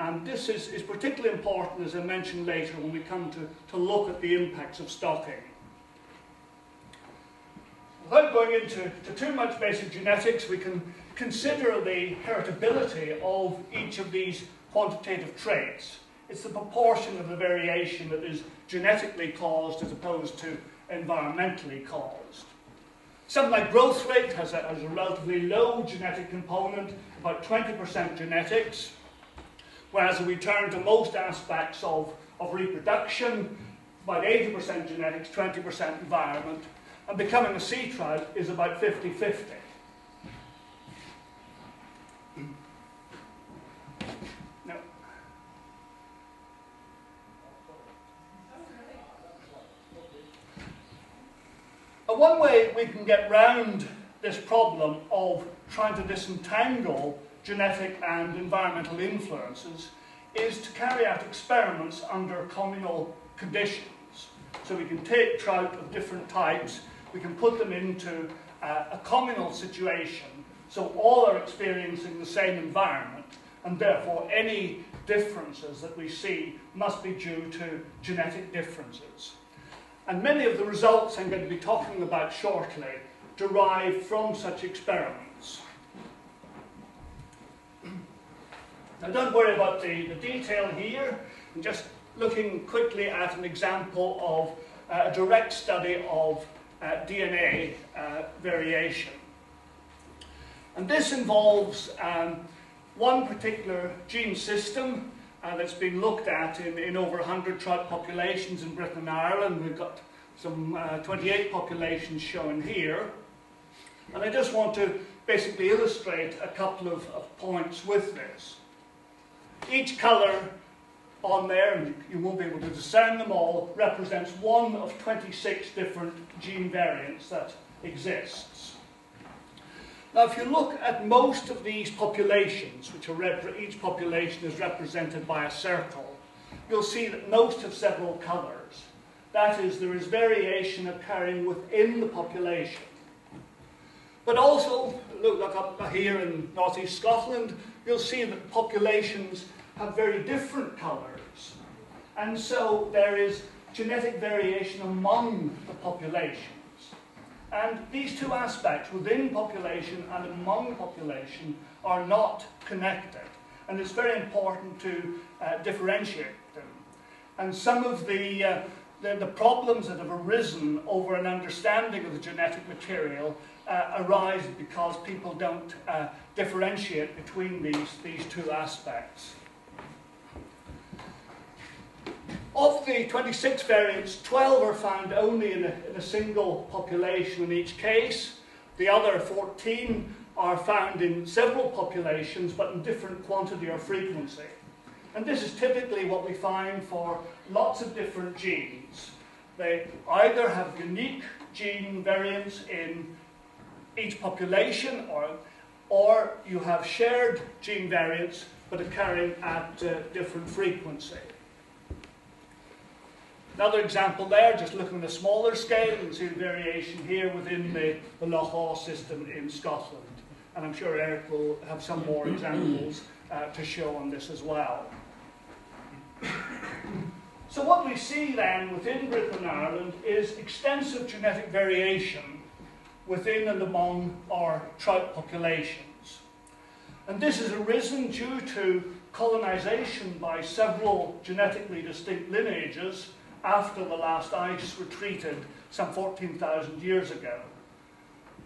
And this is, is particularly important, as I mentioned later, when we come to, to look at the impacts of stocking. Without going into to too much basic genetics, we can consider the heritability of each of these quantitative traits. It's the proportion of the variation that is genetically caused as opposed to environmentally caused. Something like growth rate has a, has a relatively low genetic component, about 20% genetics, whereas we turn to most aspects of, of reproduction, about 80% genetics, 20% environment, and becoming a sea trout is about 50-50. Now, one way we can get round this problem of trying to disentangle genetic and environmental influences is to carry out experiments under communal conditions. So we can take trout of different types we can put them into uh, a communal situation so all are experiencing the same environment and therefore any differences that we see must be due to genetic differences. And many of the results I'm going to be talking about shortly derive from such experiments. Now don't worry about the, the detail here, I'm just looking quickly at an example of uh, a direct study of uh, DNA uh, variation. And this involves um, one particular gene system uh, that's been looked at in, in over 100 trout populations in Britain and Ireland. We've got some uh, 28 populations shown here. And I just want to basically illustrate a couple of, of points with this. Each colour on there, and you won't be able to discern them all, represents one of 26 different gene variants that exists. Now, if you look at most of these populations, which are each population is represented by a circle, you'll see that most have several colours. That is, there is variation occurring within the population. But also, look, look up here in northeast Scotland, you'll see that populations have very different colours. And so there is genetic variation among the populations. And these two aspects, within population and among population, are not connected. And it's very important to uh, differentiate them. And some of the, uh, the, the, problems that have arisen over an understanding of the genetic material uh, arise because people don't uh, differentiate between these, these two aspects. Of the 26 variants, 12 are found only in a, in a single population in each case. The other 14 are found in several populations, but in different quantity or frequency. And this is typically what we find for lots of different genes. They either have unique gene variants in each population, or, or you have shared gene variants, but occurring at uh, different frequency. Another example there, just looking at a smaller scale, you can see the variation here within the, the Loch Awe system in Scotland. And I'm sure Eric will have some more examples uh, to show on this as well. So what we see then within Britain and Ireland is extensive genetic variation within and among our trout populations. And this has arisen due to colonisation by several genetically distinct lineages after the last ice retreated some 14,000 years ago,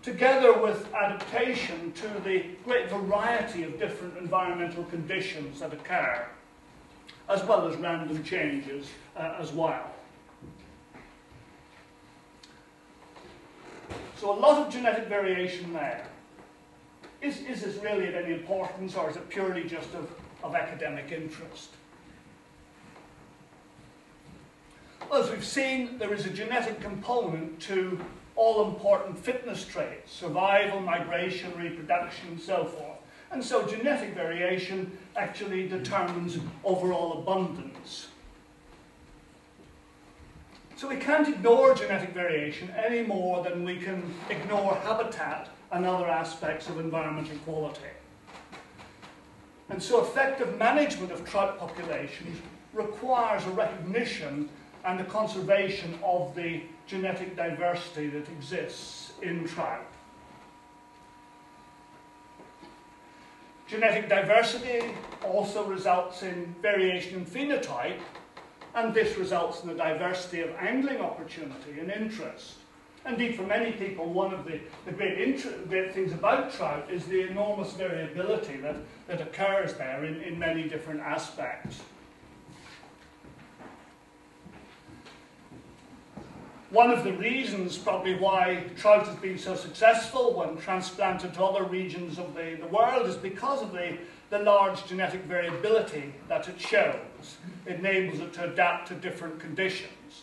together with adaptation to the great variety of different environmental conditions that occur, as well as random changes uh, as well. So a lot of genetic variation there. Is, is this really of any importance or is it purely just of, of academic interest? As we've seen, there is a genetic component to all important fitness traits, survival, migration, reproduction, and so forth. And so genetic variation actually determines overall abundance. So we can't ignore genetic variation any more than we can ignore habitat and other aspects of environmental quality. And so effective management of trout populations requires a recognition and the conservation of the genetic diversity that exists in trout. Genetic diversity also results in variation in phenotype, and this results in the diversity of angling opportunity and interest. Indeed, for many people, one of the, the great, great things about trout is the enormous variability that, that occurs there in, in many different aspects. One of the reasons probably why trout has been so successful when transplanted to other regions of the, the world is because of the, the large genetic variability that it shows. It enables it to adapt to different conditions.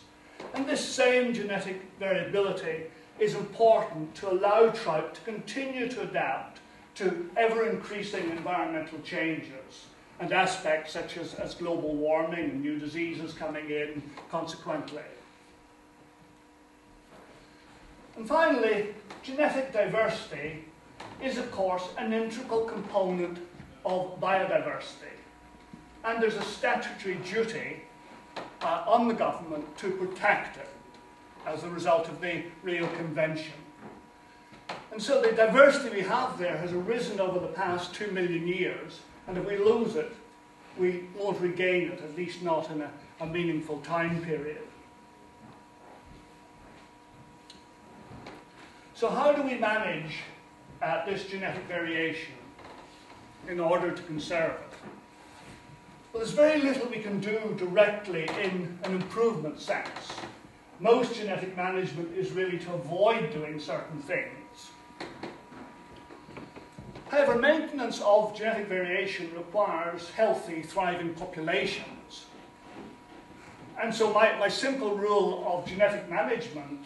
And this same genetic variability is important to allow trout to continue to adapt to ever-increasing environmental changes and aspects such as, as global warming and new diseases coming in consequently. And finally, genetic diversity is, of course, an integral component of biodiversity. And there's a statutory duty uh, on the government to protect it as a result of the Rio Convention. And so the diversity we have there has arisen over the past two million years, and if we lose it, we won't regain it, at least not in a, a meaningful time period. So how do we manage uh, this genetic variation in order to conserve it? Well, there's very little we can do directly in an improvement sense. Most genetic management is really to avoid doing certain things. However, maintenance of genetic variation requires healthy, thriving populations. And so my, my simple rule of genetic management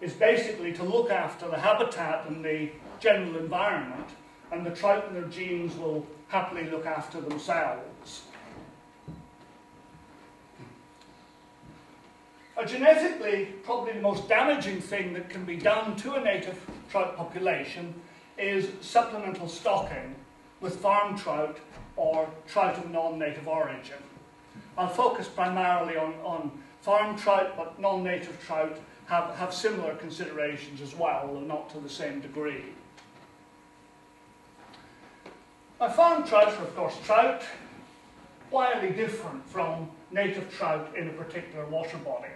is basically to look after the habitat and the general environment, and the trout and their genes will happily look after themselves. A genetically, probably the most damaging thing that can be done to a native trout population is supplemental stocking with farm trout or trout of non-native origin. I'll focus primarily on, on farm trout, but non-native trout have, have similar considerations as well, though not to the same degree. Now, farm trout are, of course, trout, wildly different from native trout in a particular water body.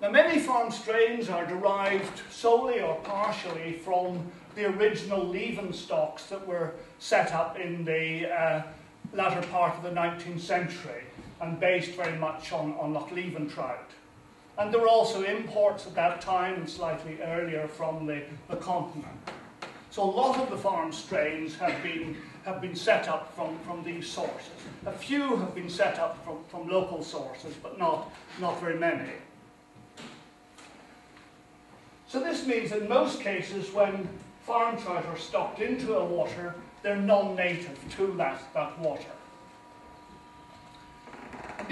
Now, many farm strains are derived solely or partially from the original Leven stocks that were set up in the uh, latter part of the 19th century and based very much on, on Loch Leven trout. And there were also imports at that time and slightly earlier from the, the continent. So a lot of the farm strains have been, have been set up from, from these sources. A few have been set up from, from local sources, but not, not very many. So this means that in most cases when farm trout are stocked into a water, they're non-native to that, that water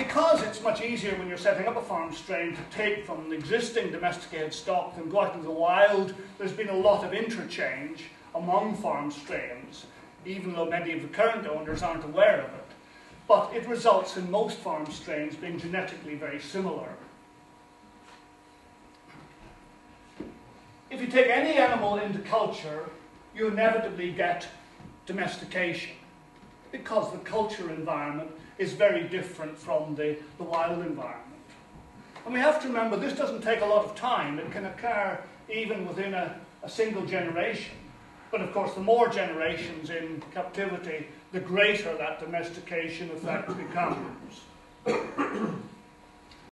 because it's much easier when you're setting up a farm strain to take from an existing domesticated stock than go out into the wild, there's been a lot of interchange among farm strains, even though many of the current owners aren't aware of it. But it results in most farm strains being genetically very similar. If you take any animal into culture, you inevitably get domestication because the culture environment is very different from the, the wild environment. And we have to remember this doesn't take a lot of time. It can occur even within a, a single generation. But of course, the more generations in captivity, the greater that domestication effect becomes.